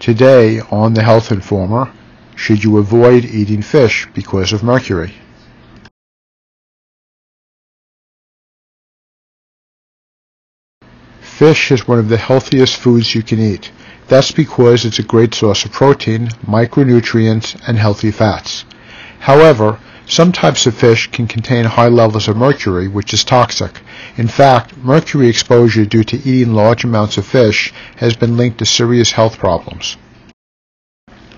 Today on the Health Informer, should you avoid eating fish because of mercury? Fish is one of the healthiest foods you can eat. That's because it's a great source of protein, micronutrients, and healthy fats. However, some types of fish can contain high levels of mercury, which is toxic. In fact, mercury exposure due to eating large amounts of fish has been linked to serious health problems.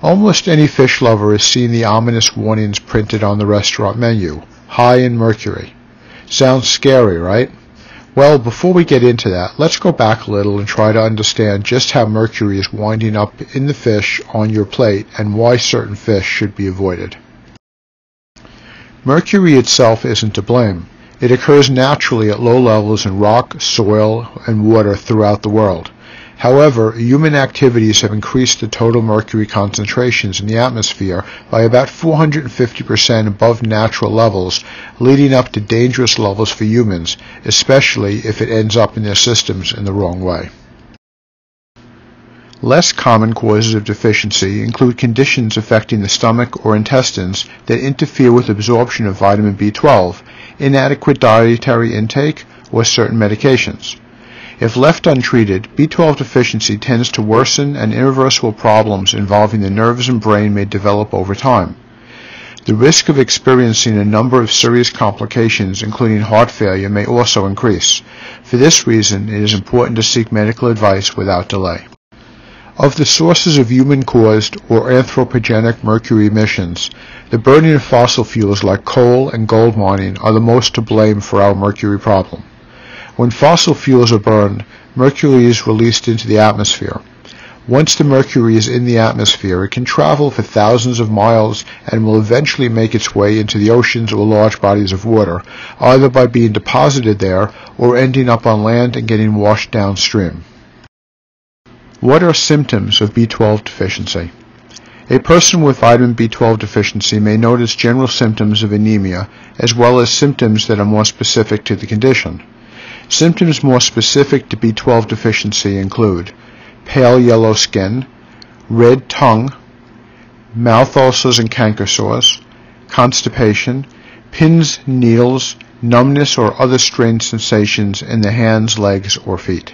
Almost any fish lover has seen the ominous warnings printed on the restaurant menu, high in mercury. Sounds scary, right? Well, before we get into that, let's go back a little and try to understand just how mercury is winding up in the fish on your plate and why certain fish should be avoided. Mercury itself isn't to blame. It occurs naturally at low levels in rock, soil, and water throughout the world. However, human activities have increased the total mercury concentrations in the atmosphere by about 450% above natural levels, leading up to dangerous levels for humans, especially if it ends up in their systems in the wrong way. Less common causes of deficiency include conditions affecting the stomach or intestines that interfere with absorption of vitamin B12, inadequate dietary intake, or certain medications. If left untreated, B12 deficiency tends to worsen and irreversible problems involving the nerves and brain may develop over time. The risk of experiencing a number of serious complications, including heart failure, may also increase. For this reason, it is important to seek medical advice without delay. Of the sources of human-caused or anthropogenic mercury emissions, the burning of fossil fuels like coal and gold mining are the most to blame for our mercury problem. When fossil fuels are burned, mercury is released into the atmosphere. Once the mercury is in the atmosphere, it can travel for thousands of miles and will eventually make its way into the oceans or large bodies of water, either by being deposited there or ending up on land and getting washed downstream. What are symptoms of B12 deficiency? A person with vitamin B12 deficiency may notice general symptoms of anemia as well as symptoms that are more specific to the condition. Symptoms more specific to B12 deficiency include pale yellow skin, red tongue, mouth ulcers and canker sores, constipation, pins, needles, numbness or other strange sensations in the hands, legs, or feet.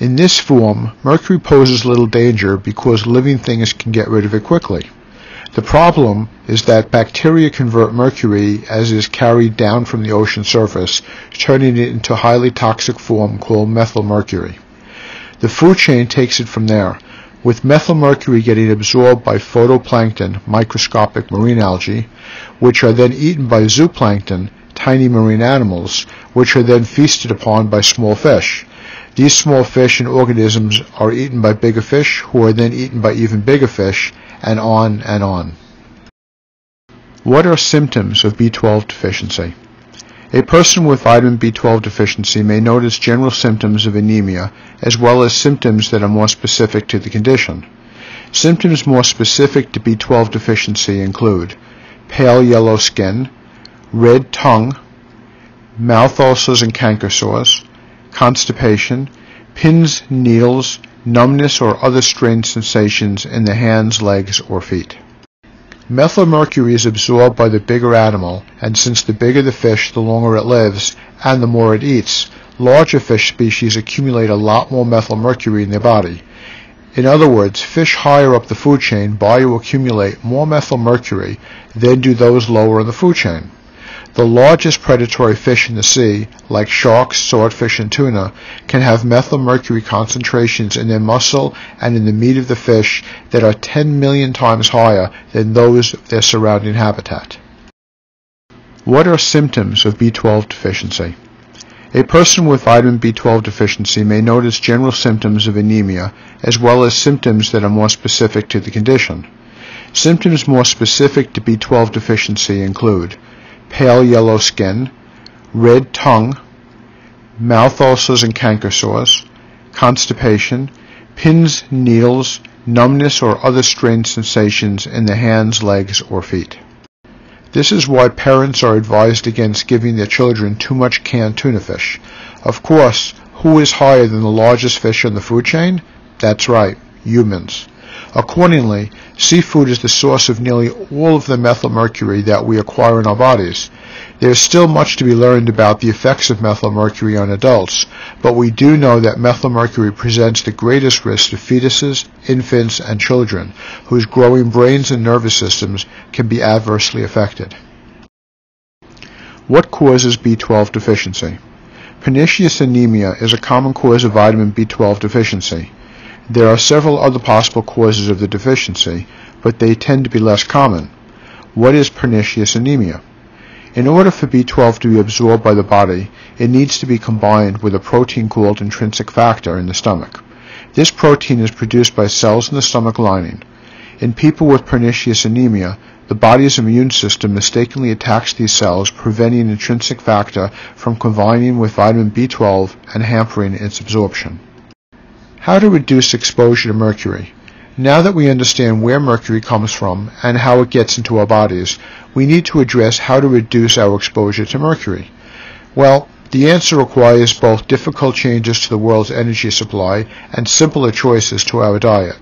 In this form, mercury poses little danger because living things can get rid of it quickly. The problem is that bacteria convert mercury as is carried down from the ocean surface, turning it into a highly toxic form called methylmercury. The food chain takes it from there, with methylmercury getting absorbed by phytoplankton, microscopic marine algae, which are then eaten by zooplankton, tiny marine animals, which are then feasted upon by small fish. These small fish and organisms are eaten by bigger fish, who are then eaten by even bigger fish, and on and on. What are symptoms of B12 deficiency? A person with vitamin B12 deficiency may notice general symptoms of anemia as well as symptoms that are more specific to the condition. Symptoms more specific to B12 deficiency include pale yellow skin, red tongue, mouth ulcers and canker sores, constipation, pins, needles, numbness or other strange sensations in the hands, legs, or feet. Methylmercury is absorbed by the bigger animal, and since the bigger the fish, the longer it lives, and the more it eats, larger fish species accumulate a lot more methylmercury in their body. In other words, fish higher up the food chain bioaccumulate more methylmercury than do those lower in the food chain. The largest predatory fish in the sea, like sharks, swordfish, and tuna, can have methylmercury concentrations in their muscle and in the meat of the fish that are 10 million times higher than those of their surrounding habitat. What are symptoms of B12 deficiency? A person with vitamin B12 deficiency may notice general symptoms of anemia as well as symptoms that are more specific to the condition. Symptoms more specific to B12 deficiency include pale yellow skin, red tongue, mouth ulcers and canker sores, constipation, pins, needles, numbness or other strange sensations in the hands, legs, or feet. This is why parents are advised against giving their children too much canned tuna fish. Of course, who is higher than the largest fish in the food chain? That's right, humans. Accordingly, seafood is the source of nearly all of the methylmercury that we acquire in our bodies. There is still much to be learned about the effects of methylmercury on adults, but we do know that methylmercury presents the greatest risk to fetuses, infants, and children, whose growing brains and nervous systems can be adversely affected. What causes B12 deficiency? Pernicious anemia is a common cause of vitamin B12 deficiency. There are several other possible causes of the deficiency, but they tend to be less common. What is pernicious anemia? In order for B12 to be absorbed by the body, it needs to be combined with a protein called intrinsic factor in the stomach. This protein is produced by cells in the stomach lining. In people with pernicious anemia, the body's immune system mistakenly attacks these cells, preventing intrinsic factor from combining with vitamin B12 and hampering its absorption. How to reduce exposure to mercury? Now that we understand where mercury comes from and how it gets into our bodies, we need to address how to reduce our exposure to mercury. Well, the answer requires both difficult changes to the world's energy supply and simpler choices to our diet.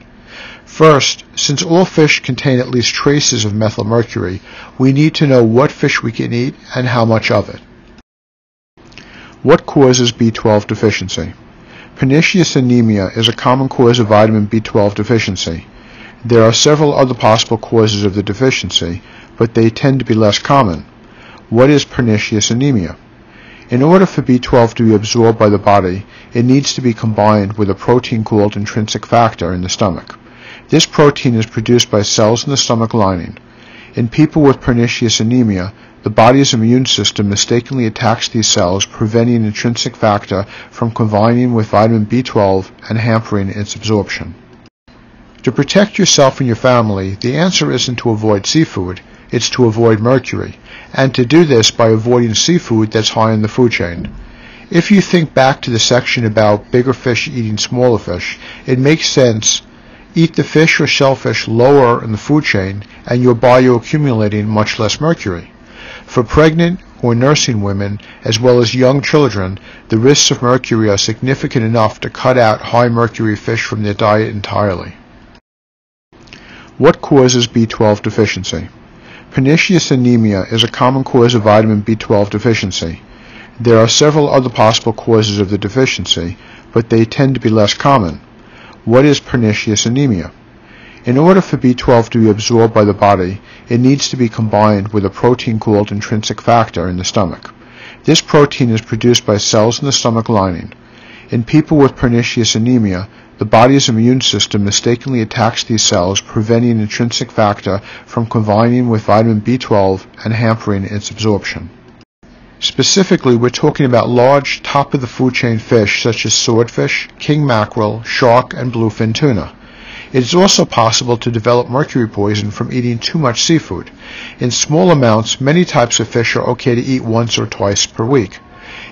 First, since all fish contain at least traces of methylmercury, we need to know what fish we can eat and how much of it. What causes B12 deficiency? Pernicious anemia is a common cause of vitamin B12 deficiency. There are several other possible causes of the deficiency, but they tend to be less common. What is pernicious anemia? In order for B12 to be absorbed by the body, it needs to be combined with a protein called intrinsic factor in the stomach. This protein is produced by cells in the stomach lining. In people with pernicious anemia, the body's immune system mistakenly attacks these cells, preventing intrinsic factor from combining with vitamin B12 and hampering its absorption. To protect yourself and your family, the answer isn't to avoid seafood, it's to avoid mercury, and to do this by avoiding seafood that's high in the food chain. If you think back to the section about bigger fish eating smaller fish, it makes sense eat the fish or shellfish lower in the food chain and you're bioaccumulating much less mercury. For pregnant or nursing women, as well as young children, the risks of mercury are significant enough to cut out high mercury fish from their diet entirely. What causes B12 deficiency? Pernicious anemia is a common cause of vitamin B12 deficiency. There are several other possible causes of the deficiency, but they tend to be less common. What is pernicious anemia? In order for B12 to be absorbed by the body, it needs to be combined with a protein called intrinsic factor in the stomach. This protein is produced by cells in the stomach lining. In people with pernicious anemia, the body's immune system mistakenly attacks these cells, preventing intrinsic factor from combining with vitamin B12 and hampering its absorption. Specifically, we're talking about large, top-of-the-food chain fish such as swordfish, king mackerel, shark, and bluefin tuna. It is also possible to develop mercury poison from eating too much seafood. In small amounts, many types of fish are okay to eat once or twice per week.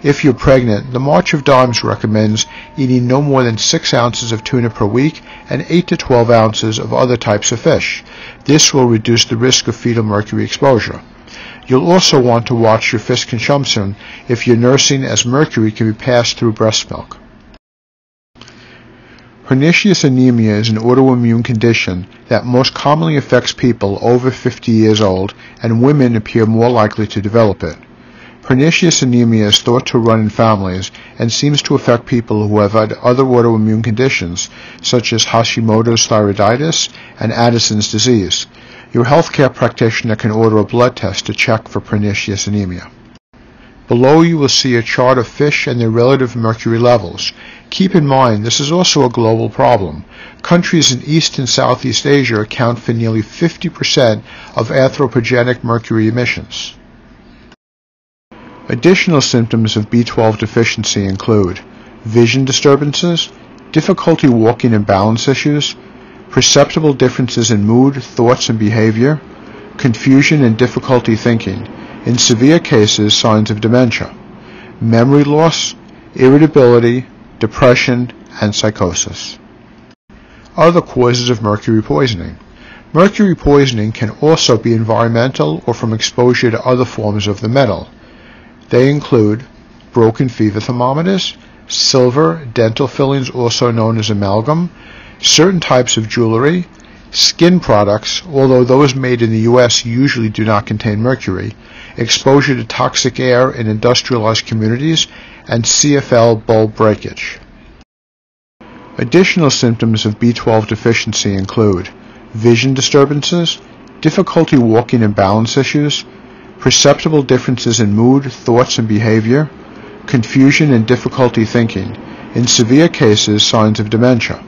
If you're pregnant, the March of Dimes recommends eating no more than 6 ounces of tuna per week and 8 to 12 ounces of other types of fish. This will reduce the risk of fetal mercury exposure. You'll also want to watch your fish consumption if you're nursing as mercury can be passed through breast milk. Pernicious anemia is an autoimmune condition that most commonly affects people over 50 years old, and women appear more likely to develop it. Pernicious anemia is thought to run in families and seems to affect people who have had other autoimmune conditions, such as Hashimoto's thyroiditis and Addison's disease. Your healthcare practitioner can order a blood test to check for pernicious anemia. Below you will see a chart of fish and their relative mercury levels. Keep in mind this is also a global problem. Countries in East and Southeast Asia account for nearly 50% of anthropogenic mercury emissions. Additional symptoms of B12 deficiency include vision disturbances, difficulty walking and balance issues, perceptible differences in mood, thoughts, and behavior, confusion and difficulty thinking, in severe cases, signs of dementia, memory loss, irritability, depression, and psychosis. Other causes of mercury poisoning. Mercury poisoning can also be environmental or from exposure to other forms of the metal. They include broken fever thermometers, silver, dental fillings also known as amalgam, certain types of jewelry, skin products, although those made in the U.S. usually do not contain mercury, exposure to toxic air in industrialized communities, and CFL bulb breakage. Additional symptoms of B12 deficiency include vision disturbances, difficulty walking and balance issues, perceptible differences in mood, thoughts, and behavior, confusion and difficulty thinking, in severe cases signs of dementia,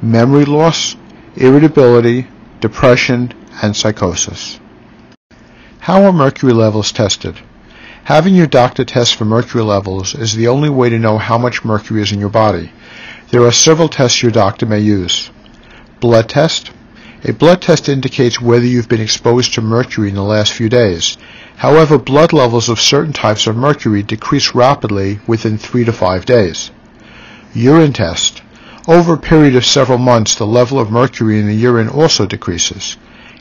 memory loss, irritability, depression, and psychosis. How are mercury levels tested? Having your doctor test for mercury levels is the only way to know how much mercury is in your body. There are several tests your doctor may use. Blood test. A blood test indicates whether you've been exposed to mercury in the last few days. However, blood levels of certain types of mercury decrease rapidly within 3 to 5 days. Urine test. Over a period of several months, the level of mercury in the urine also decreases.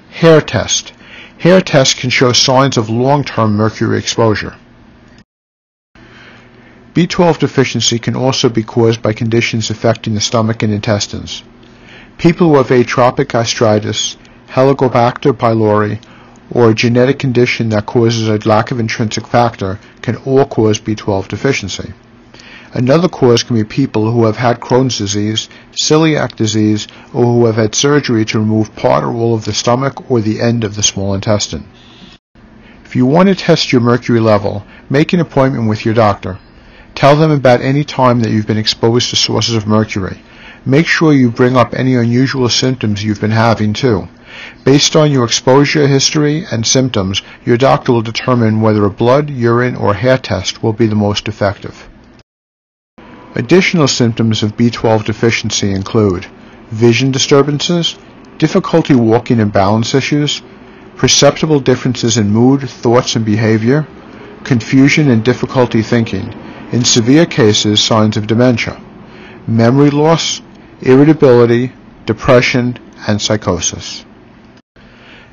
Hair test. Hair tests can show signs of long-term mercury exposure. B12 deficiency can also be caused by conditions affecting the stomach and intestines. People who have atrophic gastritis, Helicobacter pylori, or a genetic condition that causes a lack of intrinsic factor can all cause B12 deficiency. Another cause can be people who have had Crohn's disease, celiac disease, or who have had surgery to remove part or all of the stomach or the end of the small intestine. If you want to test your mercury level, make an appointment with your doctor. Tell them about any time that you've been exposed to sources of mercury. Make sure you bring up any unusual symptoms you've been having too. Based on your exposure history and symptoms, your doctor will determine whether a blood, urine, or hair test will be the most effective. Additional symptoms of B12 deficiency include vision disturbances, difficulty walking and balance issues, perceptible differences in mood, thoughts, and behavior, confusion and difficulty thinking, in severe cases signs of dementia, memory loss, irritability, depression, and psychosis.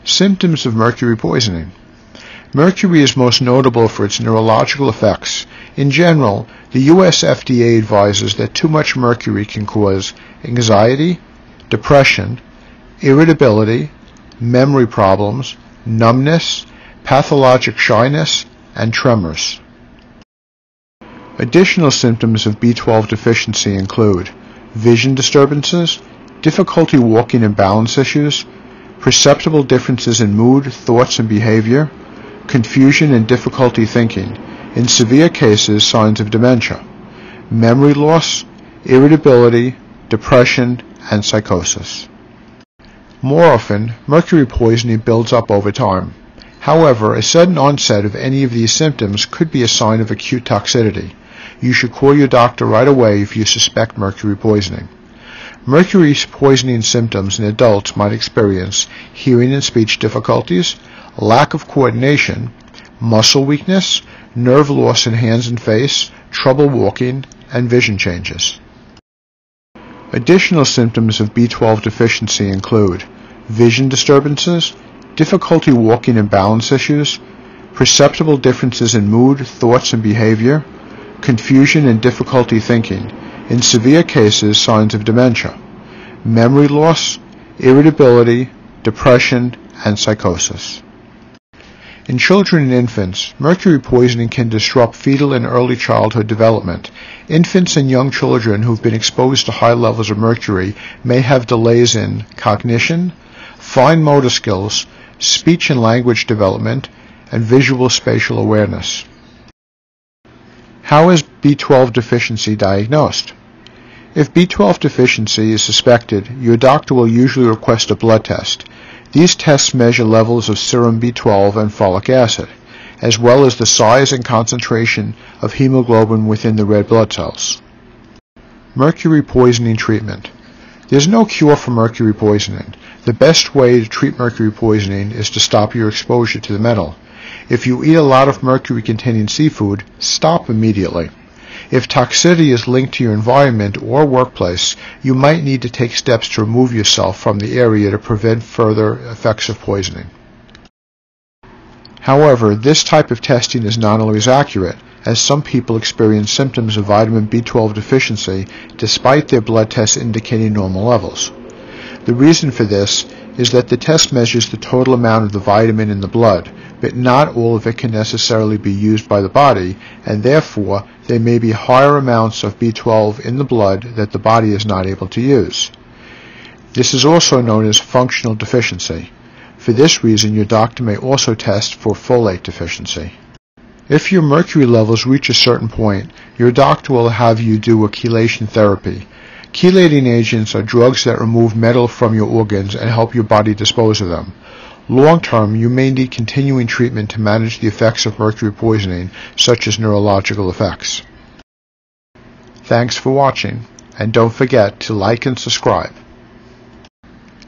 Symptoms of mercury poisoning. Mercury is most notable for its neurological effects. In general, the U.S. FDA advises that too much mercury can cause anxiety, depression, irritability, memory problems, numbness, pathologic shyness, and tremors. Additional symptoms of B12 deficiency include vision disturbances, difficulty walking and balance issues, perceptible differences in mood, thoughts, and behavior, confusion and difficulty thinking, in severe cases signs of dementia, memory loss, irritability, depression, and psychosis. More often, mercury poisoning builds up over time. However, a sudden onset of any of these symptoms could be a sign of acute toxicity. You should call your doctor right away if you suspect mercury poisoning. Mercury poisoning symptoms in adults might experience hearing and speech difficulties, lack of coordination, muscle weakness, nerve loss in hands and face, trouble walking, and vision changes. Additional symptoms of B12 deficiency include vision disturbances, difficulty walking and balance issues, perceptible differences in mood, thoughts, and behavior, confusion and difficulty thinking, in severe cases signs of dementia, memory loss, irritability, depression, and psychosis. In children and infants, mercury poisoning can disrupt fetal and early childhood development. Infants and young children who've been exposed to high levels of mercury may have delays in cognition, fine motor skills, speech and language development, and visual spatial awareness. How is B12 deficiency diagnosed? If B12 deficiency is suspected, your doctor will usually request a blood test. These tests measure levels of serum B12 and folic acid, as well as the size and concentration of hemoglobin within the red blood cells. Mercury poisoning treatment. There's no cure for mercury poisoning. The best way to treat mercury poisoning is to stop your exposure to the metal. If you eat a lot of mercury-containing seafood, stop immediately. If toxicity is linked to your environment or workplace, you might need to take steps to remove yourself from the area to prevent further effects of poisoning. However, this type of testing is not always accurate, as some people experience symptoms of vitamin B12 deficiency despite their blood tests indicating normal levels. The reason for this is that the test measures the total amount of the vitamin in the blood, but not all of it can necessarily be used by the body, and therefore there may be higher amounts of B12 in the blood that the body is not able to use. This is also known as functional deficiency. For this reason, your doctor may also test for folate deficiency. If your mercury levels reach a certain point, your doctor will have you do a chelation therapy. Chelating agents are drugs that remove metal from your organs and help your body dispose of them. Long term, you may need continuing treatment to manage the effects of mercury poisoning, such as neurological effects. Thanks for watching, and don't forget to like and subscribe.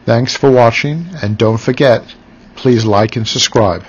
Thanks for watching, and don't forget, please like and subscribe.